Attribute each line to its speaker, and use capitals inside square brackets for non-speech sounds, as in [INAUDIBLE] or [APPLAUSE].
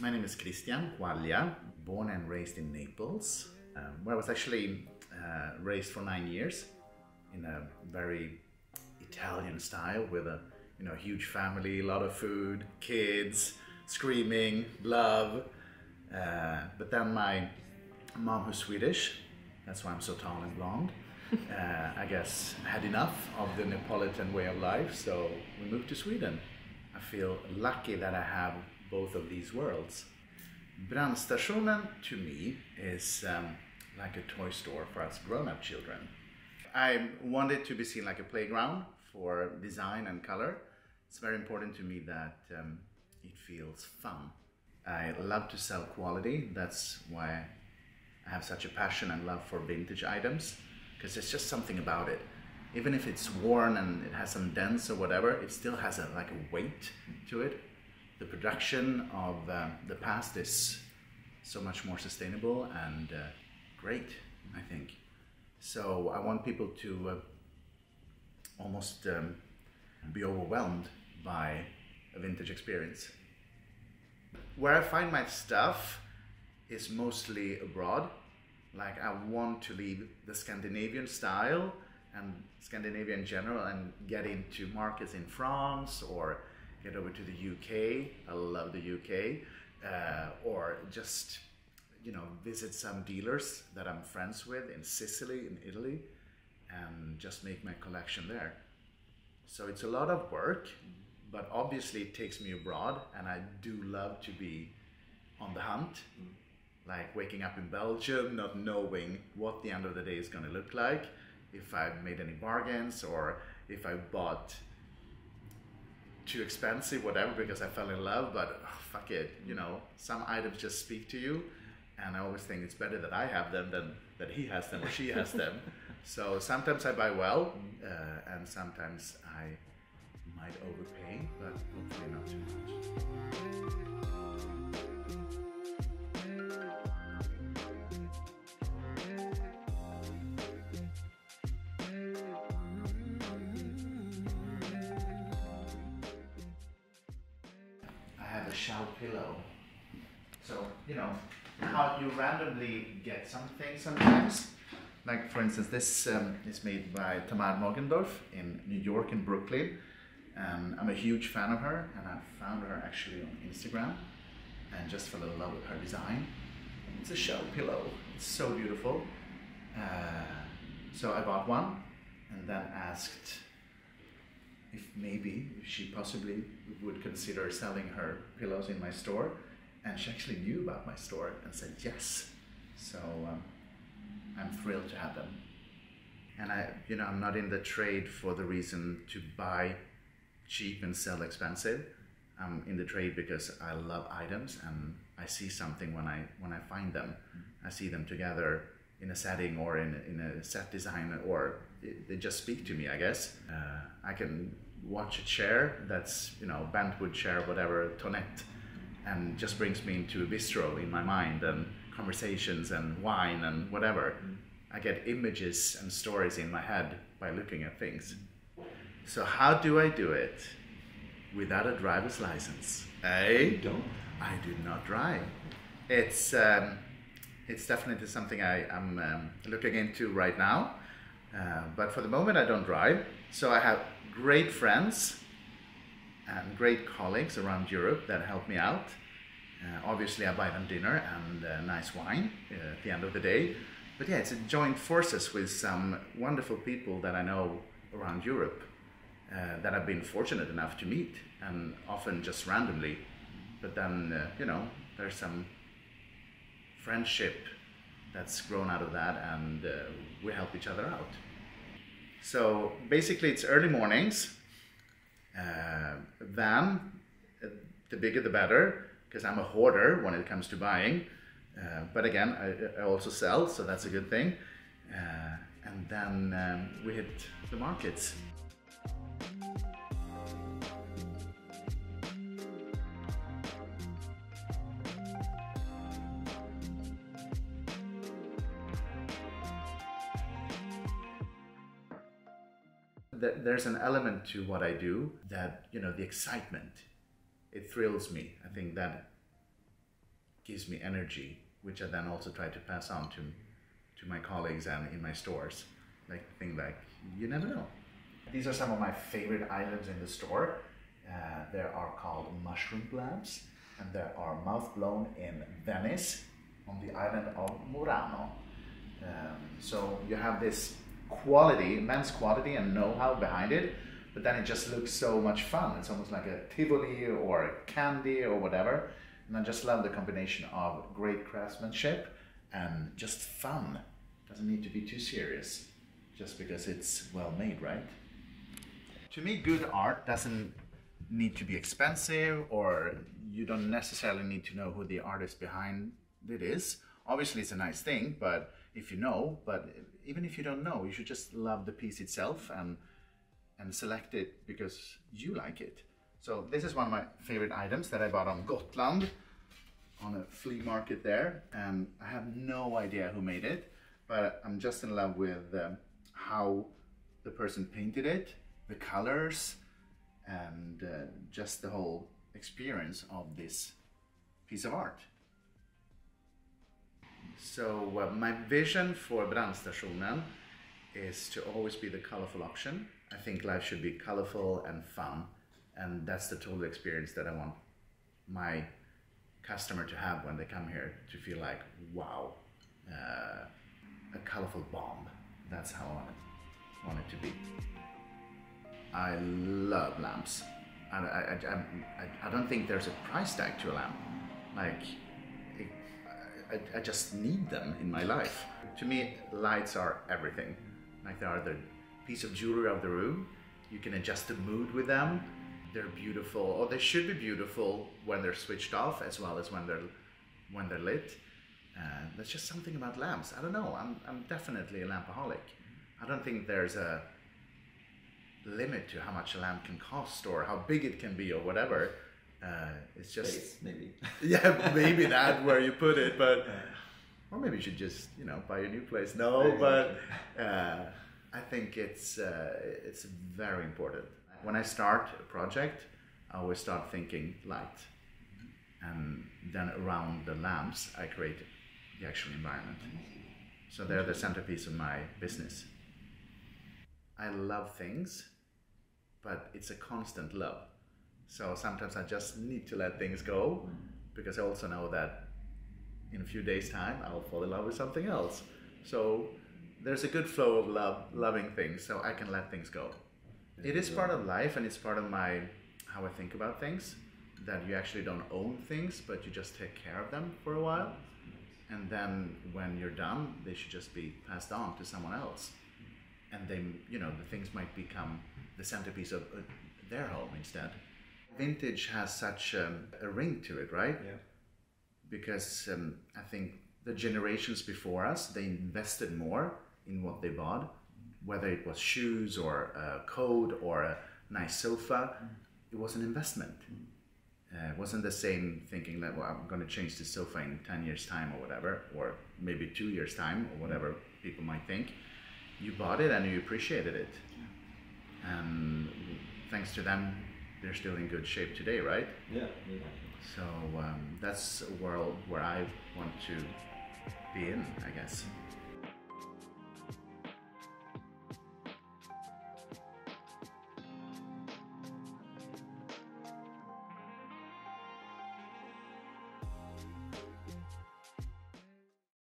Speaker 1: My name is Christian Quaglia, born and raised in Naples, um, where I was actually uh, raised for nine years in a very Italian style with a you know huge family, a lot of food, kids, screaming, love. Uh, but then my mom, who's Swedish, that's why I'm so tall and blonde. Uh, I guess had enough of the Neapolitan way of life, so we moved to Sweden. I feel lucky that I have both of these worlds. Brandstationen to me is um, like a toy store for us grown-up children. I want it to be seen like a playground for design and color. It's very important to me that um, it feels fun. I love to sell quality. That's why I have such a passion and love for vintage items because there's just something about it. Even if it's worn and it has some dents or whatever, it still has a, like a weight to it. The production of uh, the past is so much more sustainable and uh, great, I think. So I want people to uh, almost um, be overwhelmed by a vintage experience. Where I find my stuff is mostly abroad. Like I want to leave the Scandinavian style and Scandinavia in general and get into markets in France or get over to the UK. I love the UK. Uh, or just you know visit some dealers that I'm friends with in Sicily, in Italy, and just make my collection there. So it's a lot of work, but obviously it takes me abroad, and I do love to be on the hunt. Like waking up in Belgium, not knowing what the end of the day is going to look like, if I've made any bargains, or if I bought too expensive, whatever, because I fell in love, but oh, fuck it, you know, some items just speak to you. And I always think it's better that I have them than that he has them or she has them. [LAUGHS] So sometimes I buy well, uh, and sometimes I might overpay, but hopefully not too a shower pillow. So, you know, how you randomly get something sometimes. Like, for instance, this um, is made by Tamar Mogendorff in New York in Brooklyn. And I'm a huge fan of her, and I found her actually on Instagram and just fell in love with her design. It's a show pillow, it's so beautiful. Uh, so I bought one and then asked if maybe she possibly would consider selling her pillows in my store. And she actually knew about my store and said yes. So um, i'm thrilled to have them. And i you know i'm not in the trade for the reason to buy cheap and sell expensive. I'm in the trade because i love items and i see something when i when i find them. I see them together in a setting or in, in a set design or they just speak to me i guess. Uh, i can watch a chair that's you know bentwood chair whatever Thonet and just brings me into a bistro in my mind and conversations and wine and whatever i get images and stories in my head by looking at things so how do i do it without a driver's license eh?
Speaker 2: don't.
Speaker 1: I do not drive. It's um, it's definitely something I am um, looking into right now. Uh, but for the moment, I don't drive. So I have great friends and great colleagues around Europe that help me out. Uh, obviously, I buy them dinner and uh, nice wine uh, at the end of the day. But yeah, it's a joint forces with some wonderful people that I know around Europe uh, that I've been fortunate enough to meet, and often just randomly. But then, uh, you know, there's some friendship that's grown out of that, and uh, we help each other out. So basically, it's early mornings. Uh, van, the bigger the better, because I'm a hoarder when it comes to buying. Uh, but again, I, I also sell, so that's a good thing. Uh, and then um, we hit the markets. Th- there's an element to what I do that you know the excitement. It thrills me. I think that gives me energy, which I then also try to pass on to to my colleagues and in my stores. Like thing like you never know. These are some of my favorite items in the store. Uh, there are called mushroom glabs, and there are mouth blown in Venice on the island of Murano. Um, so you have this quality, immense quality and know-how behind it, but then it just looks so much fun. It's almost like a Tivoli or a candy or whatever. And I just love the combination of great craftsmanship and just fun. Doesn't need to be too serious, just because it's well made, right? To me, good art doesn't need to be expensive or you don't necessarily need to know who the artist behind it is. Obviously, it's a nice thing, but if you know, but even if you don't know, you should just love the piece itself and and select it because you like it. So this is one of my favorite items that I bought on Gotland on a flea market there, and I have no idea who made it, but I'm just in love with um, how the person painted it, the colors, and uh, just the whole experience of this piece of art. So uh, my vision for Brandstationen is to always be the colorful option. I think life should be colorful and fun, and that's the total experience that I want my customer to have when they come here to feel like, wow, uh, a colorful bomb. That's how I want it, want it to be. I love lamps. I, I, I, I, don't think there's a price tag to a lamp. Like, I, I just need them in my life. To me, lights are everything. Like, they are the piece of jewelry of the room. You can adjust the mood with them. They're beautiful, or they should be beautiful when they're switched off, as well as when they're when they're lit. Uh, there's just something about lamps. I don't know. I'm, I'm definitely a lampaholic. I don't think there's a limit to how much a lamp can cost or how big it can be or whatever. Uh, it's just
Speaker 2: Space, maybe. [LAUGHS]
Speaker 1: yeah, maybe that where you put it, but or maybe you should just you know buy a new place. No, but uh, I think it's uh, it's very important. When I start a project, I always start thinking light, and then around the lamps, I create the actual environment. So they're the centerpiece of my business. I love things, but it's a constant love. So sometimes I just need to let things go because I also know that in a few days' time I'll fall in love with something else. So there's a good flow of love, loving things, so I can let things go. It is part of life and it's part of my how I think about things that you actually don't own things, but you just take care of them for a while. And then when you're done, they should just be passed on to someone else. And then, you know, the things might become the centerpiece of uh, their home instead. Vintage has such um, a ring to it, right?
Speaker 2: Yeah.
Speaker 1: Because um, I think the generations before us, they invested more in what they bought, whether it was shoes or a coat or a nice sofa. It was an investment. Uh, it wasn't the same thinking that, well, I'm going to change the sofa in 10 years' time or whatever, or maybe two years' time or whatever people might think. You bought it and you appreciated it. And thanks to them, they're still in good shape today, right?
Speaker 2: Yeah, yeah.
Speaker 1: So um, that's a world where I want to be in, I guess.